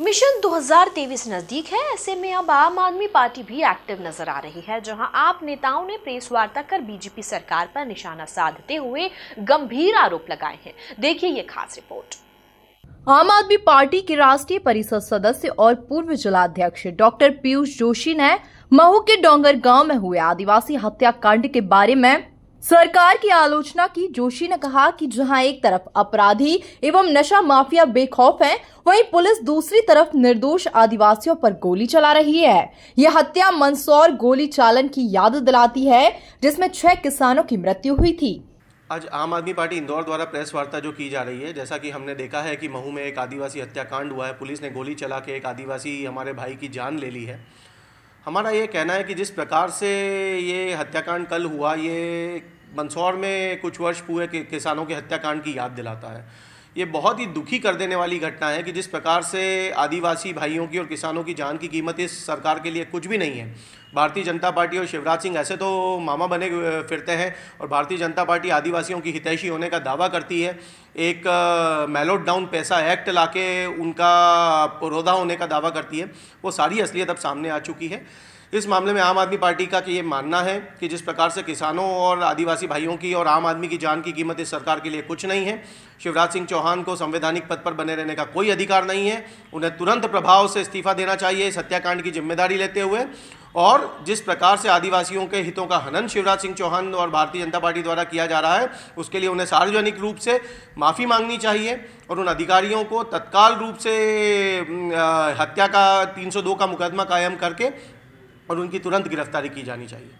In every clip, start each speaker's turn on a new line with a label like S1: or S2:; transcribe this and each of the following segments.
S1: Mission 2023 नज़दीक है। ऐसे में अब आम आदमी पार्टी भी एक्टिव नज़र आ रही है, जहाँ आप नेताओं ने प्रेस वार्ता कर बीजेपी सरकार पर निशाना साधते हुए गंभीर आरोप लगाए हैं। देखिए ये खास रिपोर्ट।
S2: आम आदमी पार्टी के राष्ट्रीय परिषद सदस्य और पूर्व जिलाध्यक्ष डॉक्टर पीयूष जोशी ने महू के डोंगर गाँव में हुए आदिवासी हत्याकांड के बारे में सरकार की आलोचना की जोशी ने कहा कि जहाँ एक तरफ़ अपराधी एवं नशा माफिया बेखौफ हैं, वहीं पुलिस दूसरी तरफ़ निर्दोष आदिवासियों पर गोली चला रही है। यह हत्या मंदसौर गोली चालन की याद दिलाती है जिसमें छह किसानों की मृत्यु हुई थी।
S3: आज आम आदमी पार्टी इंदौर द्वारा प्रेस वार्ता जो की जा रही है जैसा कि हमने देखा है कि महू में एक आदिवासी हत्याकांड हुआ है। पुलिस ने गोली चला के एक आदिवासी हमारे भाई की जान ले ली है। हमारा ये कहना है कि जिस प्रकार से ये हत्याकांड कल हुआ, ये मंदसौर में कुछ वर्ष पूरे किसानों के हत्याकांड की याद दिलाता है। ये बहुत ही दुखी कर देने वाली घटना है कि जिस प्रकार से आदिवासी भाइयों की और किसानों की जान की कीमत इस सरकार के लिए कुछ भी नहीं है। भारतीय जनता पार्टी और शिवराज सिंह ऐसे तो मामा बने फिरते हैं और भारतीय जनता पार्टी आदिवासियों की हितैषी होने का दावा करती है। एक मेलोड डाउन पैसा एक्ट लाके उनका रोदा होने का दावा करती है। वो सारी असलियत अब सामने आ चुकी है। इस मामले में आम आदमी पार्टी का कि ये मानना है कि जिस प्रकार से किसानों और आदिवासी भाइयों की और आम आदमी की जान की कीमत इस सरकार के लिए कुछ नहीं है। शिवराज सिंह चौहान को संवैधानिक पद पर बने रहने का कोई अधिकार नहीं है। उन्हें तुरंत प्रभाव से इस्तीफा देना चाहिए इस हत्याकांड की ज़िम्मेदारी लेते हुए। और जिस प्रकार से आदिवासियों के हितों का हनन शिवराज सिंह चौहान और भारतीय जनता पार्टी द्वारा किया जा रहा है, उसके लिए उन्हें सार्वजनिक रूप से माफ़ी मांगनी चाहिए और उन अधिकारियों को तत्काल रूप से हत्या का 302 का मुकदमा कायम करके और उनकी तुरंत गिरफ्तारी की जानी चाहिए।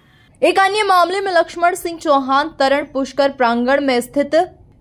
S2: एक अन्य मामले में लक्ष्मण सिंह चौहान तरण पुष्कर प्रांगण में स्थित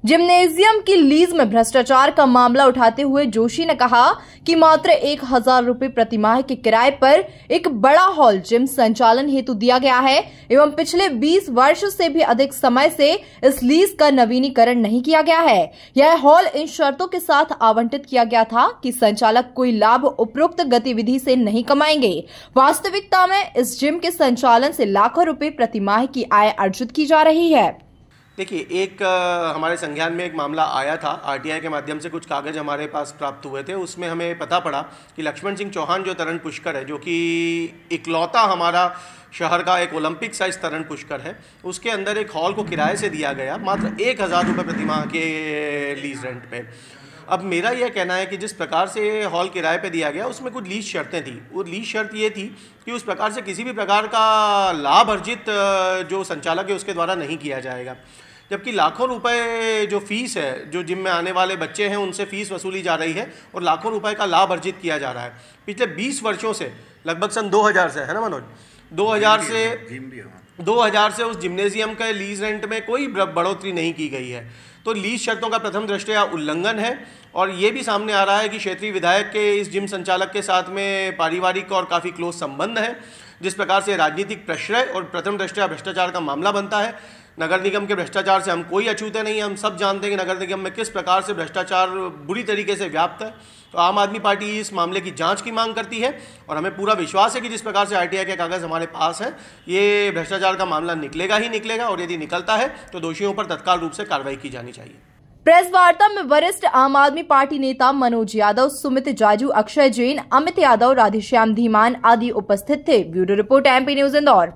S2: जिम्नेजियम की लीज में भ्रष्टाचार का मामला उठाते हुए जोशी ने कहा कि मात्र एक हज़ार रूपए प्रतिमाह के किराए पर एक बड़ा हॉल जिम संचालन हेतु दिया गया है एवं पिछले 20 वर्ष से भी अधिक समय से इस लीज का नवीनीकरण नहीं किया गया है। यह हॉल इन शर्तों के साथ आवंटित किया गया था कि संचालक कोई लाभ उपरोक्त गतिविधि से नहीं कमाएँगे। वास्तविकता में इस जिम के संचालन से लाखों रुपये प्रतिमाह की आय अर्जित की जा रही है।
S3: देखिए एक आ, हमारे संज्ञान में एक मामला आया था। आरटीआई के माध्यम से कुछ कागज़ हमारे पास प्राप्त हुए थे। उसमें हमें पता पड़ा कि लक्ष्मण सिंह चौहान जो तरण पुष्कर है जो कि इकलौता हमारा शहर का एक ओलंपिक साइज़ तरण पुष्कर है उसके अंदर एक हॉल को किराए से दिया गया मात्र एक हज़ार रुपये प्रतिमाह के लीज रेंट पे। अब मेरा यह कहना है कि जिस प्रकार से हॉल किराए पे दिया गया, उसमें कुछ लीज शर्तें थी। वो लीज शर्त ये थी कि उस प्रकार से किसी भी प्रकार का लाभ अर्जित, जो संचालक है, उसके द्वारा नहीं किया जाएगा। जबकि लाखों रुपए जो फ़ीस है, जो जिम में आने वाले बच्चे हैं, उनसे फ़ीस वसूली जा रही है और लाखों रुपए का लाभ अर्जित किया जा रहा है। पिछले 20 वर्षों से, लगभग सन 2000 से, है ना मनोज? 2000 से 2000 से उस जिम्नेजियम के लीज रेंट में कोई बढ़ोतरी नहीं की गई है। तो लीज शर्तों का प्रथम दृष्टया उल्लंघन है और ये भी सामने आ रहा है कि क्षेत्रीय विधायक के इस जिम संचालक के साथ में पारिवारिक और काफ़ी क्लोज संबंध है। जिस प्रकार से राजनीतिक प्रश्रय और प्रथम दृष्टया भ्रष्टाचार का मामला बनता है, नगर निगम के भ्रष्टाचार से हम कोई अछूते नहीं, हम सब जानते हैं कि नगर निगम में किस प्रकार से भ्रष्टाचार बुरी तरीके से व्याप्त है। तो आम आदमी पार्टी इस मामले की जाँच की मांग करती है और हमें पूरा विश्वास है कि जिस प्रकार से आरटीआई के कागज़ हमारे पास हैं, ये भ्रष्टाचार का मामला निकलेगा ही निकलेगा और यदि निकलता है तो दोषियों पर तत्काल रूप से कार्रवाई की जानी चाहिए।
S2: प्रेस वार्ता में वरिष्ठ आम आदमी पार्टी नेता मनोज यादव, सुमित जाजू, अक्षय जैन, अमित यादव, राधेश्याम धीमान आदि उपस्थित थे। Bureau report, MP news, Indore.